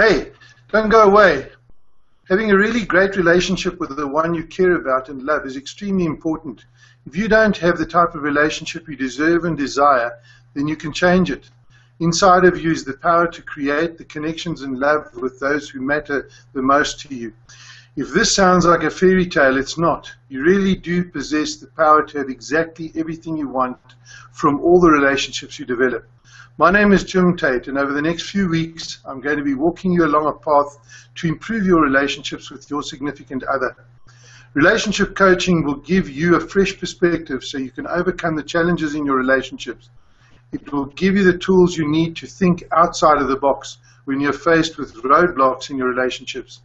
Hey, don't go away. Having a really great relationship with the one you care about and love is extremely important. If you don't have the type of relationship you deserve and desire, then you can change it. Inside of you is the power to create the connections and love with those who matter the most to you. If this sounds like a fairy tale, it's not. You really do possess the power to have exactly everything you want from all the relationships you develop. My name is Jim Tait, and over the next few weeks, I'm going to be walking you along a path to improve your relationships with your significant other. Relationship coaching will give you a fresh perspective so you can overcome the challenges in your relationships. It will give you the tools you need to think outside of the box when you're faced with roadblocks in your relationships.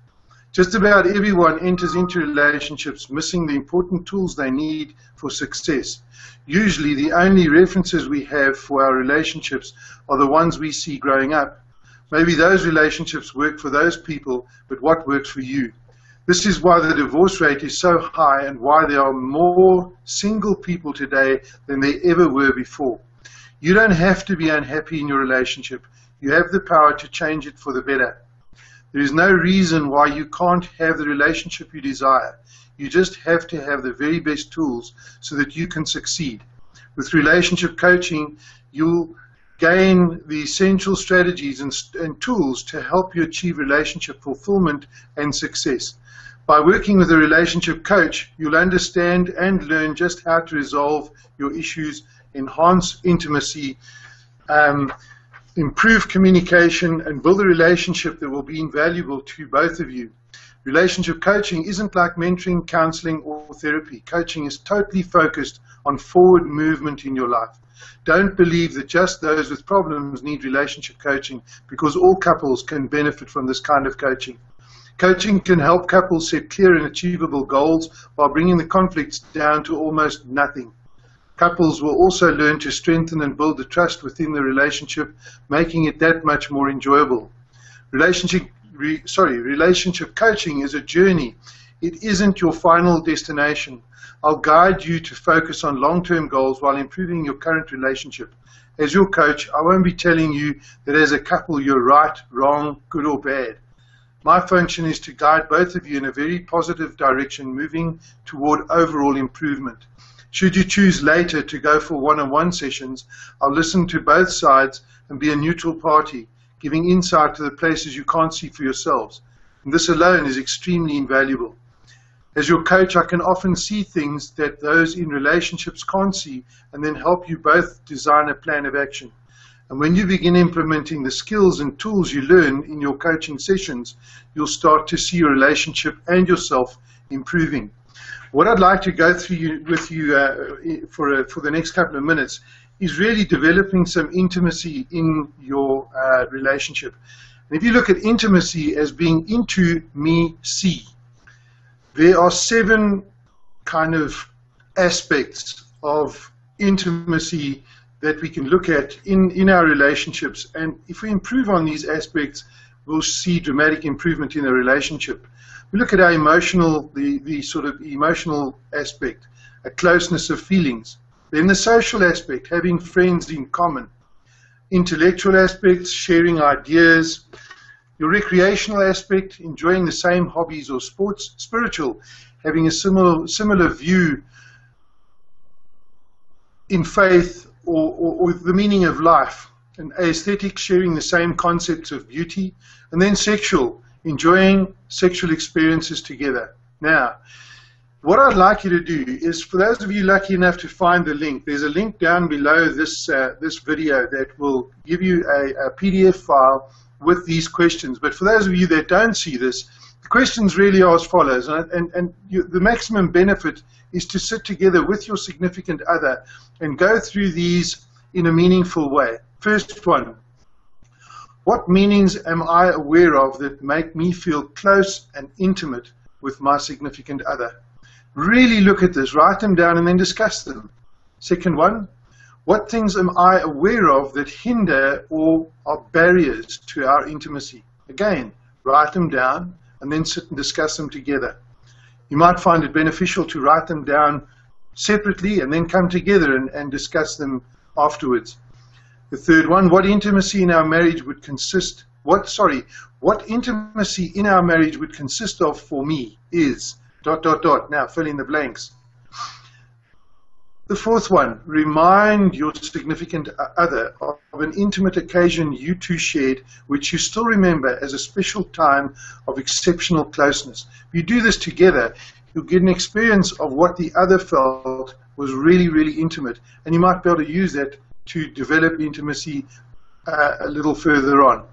Just about everyone enters into relationships missing the important tools they need for success. Usually the only references we have for our relationships are the ones we see growing up. Maybe those relationships work for those people, but what works for you? This is why the divorce rate is so high and why there are more single people today than there ever were before. You don't have to be unhappy in your relationship. You have the power to change it for the better. There is no reason why you can't have the relationship you desire. You just have to have the very best tools so that you can succeed. With relationship coaching, you'll gain the essential strategies and, and, tools to help you achieve relationship fulfillment and success. By working with a relationship coach, you'll understand and learn just how to resolve your issues, enhance intimacy, um, improve communication, and build a relationship that will be invaluable to both of you. Relationship coaching isn't like mentoring, counseling, or therapy. Coaching is totally focused on forward movement in your life. Don't believe that just those with problems need relationship coaching because all couples can benefit from this kind of coaching. Coaching can help couples set clear and achievable goals while bringing the conflicts down to almost nothing. Couples will also learn to strengthen and build the trust within the relationship, making it that much more enjoyable. Relationship re, sorry, relationship coaching is a journey. It isn't your final destination. I'll guide you to focus on long-term goals while improving your current relationship. As your coach, I won't be telling you that as a couple you're right, wrong, good or bad. My function is to guide both of you in a very positive direction, moving toward overall improvement. Should you choose later to go for one-on-one sessions, I'll listen to both sides and be a neutral party giving insight to the places you can't see for yourselves. And this alone is extremely invaluable. As your coach, I can often see things that those in relationships can't see and then help you both design a plan of action. And when you begin implementing the skills and tools you learn in your coaching sessions, you'll start to see your relationship and yourself improving. What I'd like to go through you, with you uh, for, uh, for the next couple of minutes is really developing some intimacy in your uh, relationship. And if you look at intimacy as being into me see, there are seven kind of aspects of intimacy that we can look at in, in our relationships. And if we improve on these aspects, we'll see dramatic improvement in a relationship. We look at our emotional, the, the sort of emotional aspect, a closeness of feelings. Then the social aspect, having friends in common. Intellectual aspects, sharing ideas. Your recreational aspect, enjoying the same hobbies or sports. Spiritual, having a similar, similar view in faith or, or, or the meaning of life. And aesthetic, sharing the same concepts of beauty. And then sexual, enjoying sexual experiences together. Now, what I'd like you to do is, for those of you lucky enough to find the link, there's a link down below this, uh, this video that will give you a, a, PDF file with these questions. But for those of you that don't see this, the questions really are as follows. And, and, and you, the maximum benefit is to sit together with your significant other and go through these in a meaningful way. First one, what meanings am I aware of that make me feel close and intimate with my significant other? Really look at this, write them down, and then discuss them. Second one, what things am I aware of that hinder or are barriers to our intimacy? Again, write them down and then sit and discuss them together. You might find it beneficial to write them down separately and then come together and, and discuss them afterwards. The third one, what intimacy in our marriage would consist what, sorry, what intimacy in our marriage would consist of for me is dot, dot, dot. Now fill in the blanks. The fourth one, remind your significant other of an intimate occasion you two shared, which you still remember as a special time of exceptional closeness. If you do this together, you'll get an experience of what the other felt was really, really intimate, and you might be able to use that to develop intimacy uh, a little further on.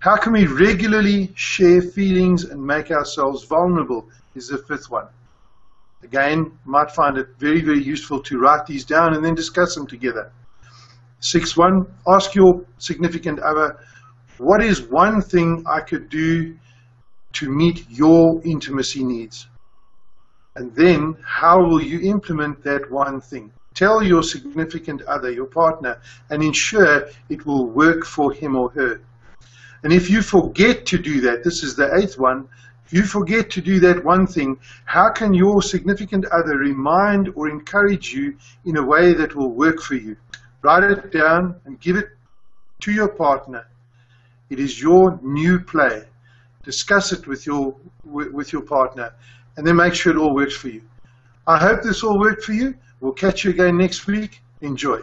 How can we regularly share feelings and make ourselves vulnerable is the fifth one. Again, might find it very, very useful to write these down and then discuss them together. Sixth one, ask your significant other, what is one thing I could do to meet your intimacy needs? And then, how will you implement that one thing? Tell your significant other, your partner, and ensure it will work for him or her. And if you forget to do that, this is the eighth one, you forget to do that one thing, how can your significant other remind or encourage you in a way that will work for you? Write it down and give it to your partner. It is your new play. Discuss it with your, with your partner and then make sure it all works for you. I hope this all worked for you. We'll catch you again next week. Enjoy.